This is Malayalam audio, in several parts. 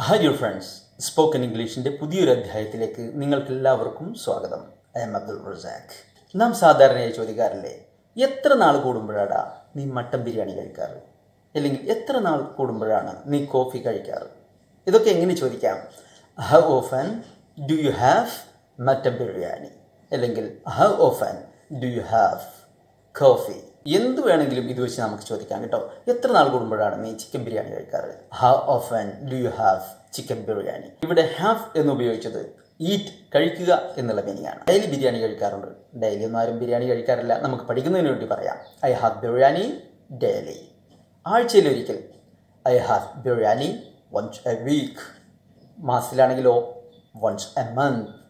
ഹായ് യുവർ ഫ്രണ്ട്സ് സ്പോക്കൺ ഇംഗ്ലീഷിന്റെ പുതിയൊരു അധ്യായത്തിലേക്ക് നിങ്ങൾക്കെല്ലാവർക്കും സ്വാഗതം. ഐ എം അബ്ദുൾ റസാഖ് നാം സാധാരണയായി ചോദിക്കാറില്ലേ എത്ര നാൾ കൂടുമ്പോഴാടാ നീ മട്ടൻ ബിരിയാണി കഴിക്കാറ്? അല്ലെങ്കിൽ എത്ര നാൾ കൂടുമ്പോഴാണ് നീ കോഫി കഴിക്കാറ്? ഇതൊക്കെ എങ്ങനെ ചോദിക്കാം? How often do you have mutton biryani? അല്ലെങ്കിൽ how often do you have coffee എന്ത് വേണമെങ്കിലും ഇത് വെച്ച് നമുക്ക് ചോദിക്കാം കേട്ടോ. എത്ര നാൾ കൂടുമ്പോഴാണ് നീ ചിക്കൻ ബിരിയാണി കഴിക്കാറ്? How often do you have chicken biryani ഇവിടെ ഹാവ് എന്ന് ഉപയോഗിച്ചത് ഈറ്റ് കഴിക്കുക എന്നുള്ള മീനിങ്ങാണ് ഡെയിലി ബിരിയാണി കഴിക്കാറുണ്ട്. ഡെയിലി ഒന്നും ആരും ബിരിയാണി കഴിക്കാറില്ല. നമുക്ക് പഠിക്കുന്നതിന് വേണ്ടി പറയാം. ഐ ഹാവ് ബിരിയാണി ഡെയിലി ആഴ്ചയിൽ ഒരിക്കൽ. I have biryani once a week മാസത്തിലാണെങ്കിലോ? Once a month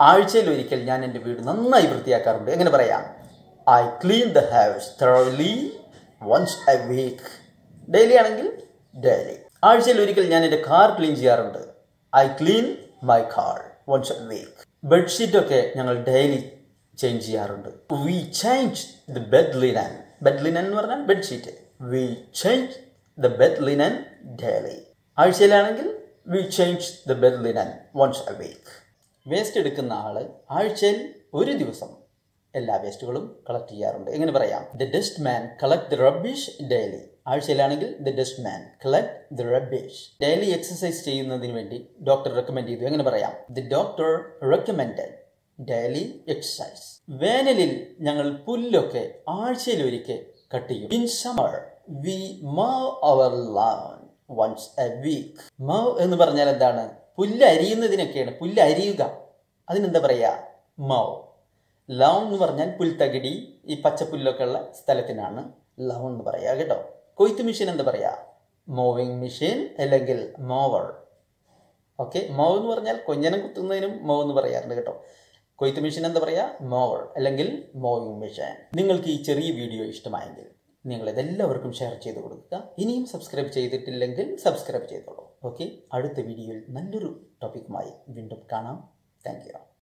ആഴ്ചയിൽ ഒരിക്കൽ ഞാൻ എന്റെ വീട് നന്നായി വൃത്തിയാക്കാറുണ്ട്. എങ്ങനെ പറയാം? I clean the house thoroughly once a week daily ആണെങ്കിൽ ഡെയിലി ആഴ്ചയിൽ ഒരിക്കൽ ഞാൻ എന്റെ കാർ ക്ലീൻ ചെയ്യാറുണ്ട്. I clean my car once a week ബെഡ്ഷീറ്റൊക്കെ ഞങ്ങൾ ഡെയിലി ചേഞ്ച് ചെയ്യാറുണ്ട്. We change the bed linen bed linen എന്ന് പറഞ്ഞാൽ bedsheet we change the bed linen daily ആഴ്ചയിലാണെങ്കിൽ we change the bed linen once a week waste എടുക്കുന്ന ആൾ ആഴ്ചയിൽ ഒരു ദിവസം എല്ലാ വേസ്റ്റുകളും കളക്ട് ചെയ്യാറുണ്ട്. എങ്ങനെ പറയാം? The dustman collect the rubbish daily ആഴ്ചയിലാണെങ്കിൽ the dustman collect the rubbish daily exercise ചെയ്യുന്നതിന് വേണ്ടി ഡോക്ടർ റെക്കമെൻഡ് ചെയ്തു. എങ്ങനെ പറയാം? The doctor recommend daily exercise വേനലിൽ ഞങ്ങൾ പുല്ലൊക്കെ ആഴ്ചയിൽ ഒരിക്കൽ കട്ട് ചെയ്യും. In summer we mow our lawn once a week mow എന്ന് പറഞ്ഞാൽ എന്താണ്? പുല്ല് അരിയുന്നതിനൊക്കെയാണ്. പുല്ല് അരിയുക. അതിനെന്താ പറയുക മവ് ലൗൺ എന്ന് പറഞ്ഞാൽ പുൽത്തകിടി ഈ പച്ചപ്പുല്ലൊക്കെ ഉള്ള സ്ഥലത്തിനാണ് ലൗൺ എന്ന് പറയുക കേട്ടോ. കൊയ്ത്ത് മെഷീൻ എന്താ പറയുക മോവിങ് മെഷീൻ അല്ലെങ്കിൽ മോവർ ഓക്കെ മോവ് എന്ന് പറഞ്ഞാൽ കൊഞ്ഞനം കുത്തുന്നതിനും മോവ് എന്ന് പറയാറുണ്ട് കേട്ടോ. കൊയ്ത്ത് മെഷീൻ എന്താ പറയുക മോവർ അല്ലെങ്കിൽ മോവിങ് മെഷീൻ നിങ്ങൾക്ക് ഈ ചെറിയ വീഡിയോ ഇഷ്ടമായെങ്കിൽ നിങ്ങൾ ഇതെല്ലാവർക്കും ഷെയർ ചെയ്ത് കൊടുക്കുക. ഇനിയും സബ്സ്ക്രൈബ് ചെയ്തിട്ടില്ലെങ്കിൽ സബ്സ്ക്രൈബ് ചെയ്തോളൂ. ഓക്കെ അടുത്ത വീഡിയോയിൽ നല്ലൊരു ടോപ്പിക്കുമായി വീണ്ടും കാണാം. Thank you